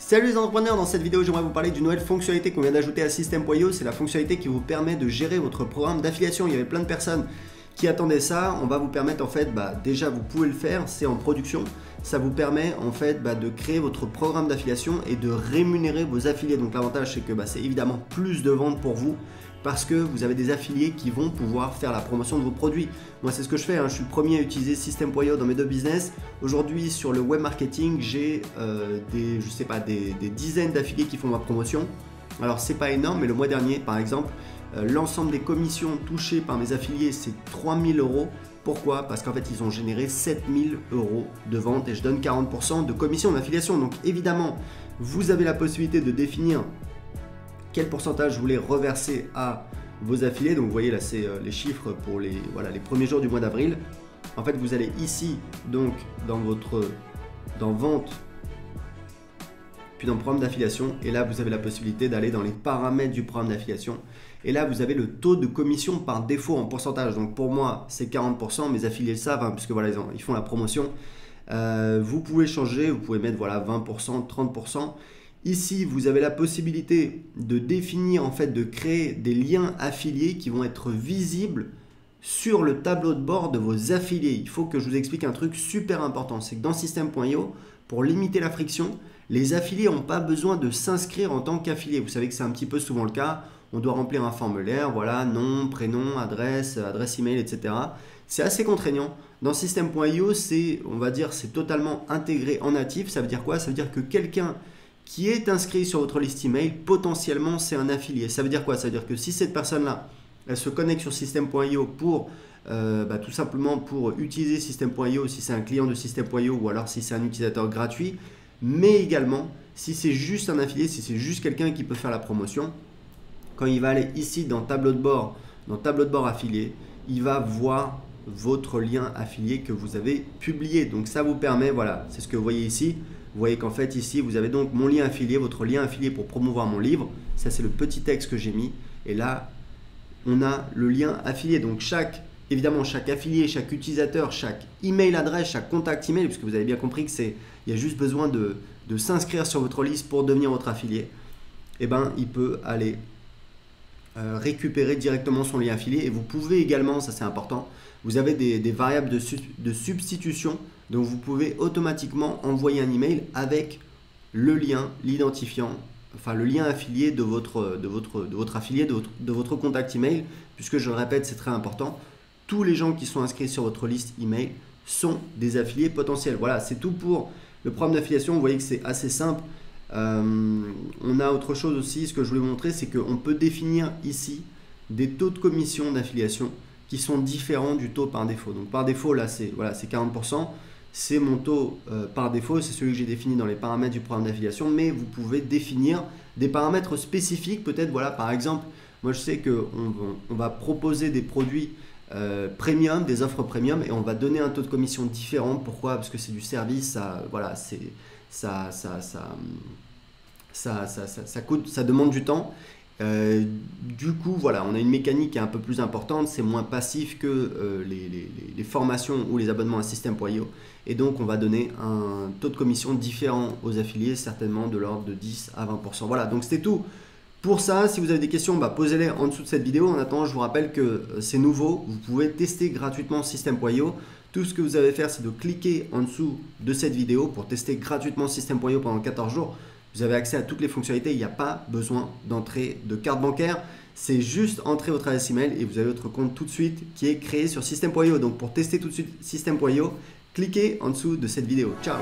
Salut les entrepreneurs, dans cette vidéo j'aimerais vous parler d'une nouvelle fonctionnalité qu'on vient d'ajouter à System.io, c'est la fonctionnalité qui vous permet de gérer votre programme d'affiliation. Il y avait plein de personnes qui attendaient ça, on va vous permettre en fait, bah, déjà vous pouvez le faire, c'est en production, ça vous permet en fait bah, de créer votre programme d'affiliation et de rémunérer vos affiliés. Donc l'avantage c'est que bah, c'est évidemment plus de ventes pour vous, parce que vous avez des affiliés qui vont pouvoir faire la promotion de vos produits. Moi, c'est ce que je fais. Hein. Je suis le premier à utiliser System.io dans mes deux business. Aujourd'hui, sur le web marketing, j'ai euh, des, je sais pas, des, dizaines d'affiliés qui font ma promotion. Alors, c'est pas énorme, mais le mois dernier, par exemple, l'ensemble des commissions touchées par mes affiliés, c'est 3000 euros. Pourquoi? Parce qu'en fait, ils ont généré 7000 euros de vente et je donne 40% de commission d'affiliation. Donc, évidemment, vous avez la possibilité de définir quel pourcentage vous voulez reverser à vos affiliés. Donc vous voyez là c'est euh, les chiffres pour les, voilà, les premiers jours du mois d'avril. En fait vous allez ici donc dans votre dans vente puis dans le programme d'affiliation et là vous avez la possibilité d'aller dans les paramètres du programme d'affiliation et là vous avez le taux de commission par défaut en pourcentage donc pour moi c'est 40% mes affiliés le savent hein, puisque voilà ils, font la promotion euh, vous pouvez changer vous pouvez mettre voilà 20% 30% Ici, vous avez la possibilité de définir, en fait, de créer des liens affiliés qui vont être visibles sur le tableau de bord de vos affiliés. Il faut que je vous explique un truc super important. C'est que dans System.io, pour limiter la friction, les affiliés n'ont pas besoin de s'inscrire en tant qu'affiliés. Vous savez que c'est un petit peu souvent le cas. On doit remplir un formulaire, voilà, nom, prénom, adresse, adresse email, etc. C'est assez contraignant. Dans System.io, c'est, on va dire, c'est totalement intégré en natif. Ça veut dire quoi? Ça veut dire que quelqu'un qui est inscrit sur votre liste email, potentiellement c'est un affilié. Ça veut dire quoi? Ça veut dire que si cette personne-là, elle se connecte sur System.io pour euh, bah, tout simplement pour utiliser System.io si c'est un client de System.io ou alors si c'est un utilisateur gratuit, mais également si c'est juste un affilié, si c'est juste quelqu'un qui peut faire la promotion, quand il va aller ici dans tableau de bord, dans tableau de bord affilié, il va voir votre lien affilié que vous avez publié. Donc ça vous permet, voilà, c'est ce que vous voyez ici, vous voyez qu'en fait ici, vous avez donc mon lien affilié, votre lien affilié pour promouvoir mon livre. Ça, c'est le petit texte que j'ai mis. Et là, on a le lien affilié. Donc chaque, évidemment, chaque affilié, chaque utilisateur, chaque email adresse, chaque contact email, puisque vous avez bien compris que c'est, il y a juste besoin de, s'inscrire sur votre liste pour devenir votre affilié. Eh ben, il peut aller euh, récupérer directement son lien affilié. Et vous pouvez également, ça c'est important, vous avez des, variables de, de substitution donc vous pouvez automatiquement envoyer un email avec le lien, l'identifiant, enfin le lien affilié de votre, de votre, de votre affilié, de votre, de votre contact email, puisque je le répète, c'est très important. Tous les gens qui sont inscrits sur votre liste email sont des affiliés potentiels. Voilà, c'est tout pour le programme d'affiliation. Vous voyez que c'est assez simple. Euh, on a autre chose aussi, ce que je voulais montrer, c'est qu'on peut définir ici des taux de commission d'affiliation qui sont différents du taux par défaut. Donc par défaut, là, c'est voilà, 40% c'est mon taux euh, par défaut, c'est celui que j'ai défini dans les paramètres du programme d'affiliation, mais vous pouvez définir des paramètres spécifiques, peut-être, voilà, par exemple, moi je sais qu'on on va proposer des produits euh, premium, des offres premium, et on va donner un taux de commission différent. Pourquoi? Parce que c'est du service, ça, voilà, c'est, ça, ça, ça, ça, ça, ça, coûte, ça demande du temps. Euh, du coup, voilà, on a une mécanique qui est un peu plus importante, c'est moins passif que euh, les, formations ou les abonnements à System.io. Et donc, on va donner un taux de commission différent aux affiliés, certainement de l'ordre de 10 à 20%. Voilà, donc c'était tout. Pour ça, si vous avez des questions, bah, posez-les en dessous de cette vidéo. En attendant, je vous rappelle que euh, c'est nouveau. Vous pouvez tester gratuitement System.io. Tout ce que vous avez à faire, c'est de cliquer en dessous de cette vidéo pour tester gratuitement System.io pendant 14 jours. Vous avez accès à toutes les fonctionnalités. Il n'y a pas besoin d'entrer de carte bancaire. C'est juste entrer votre adresse email et vous avez votre compte tout de suite qui est créé sur System.io. Donc pour tester tout de suite System.io, cliquez en dessous de cette vidéo. Ciao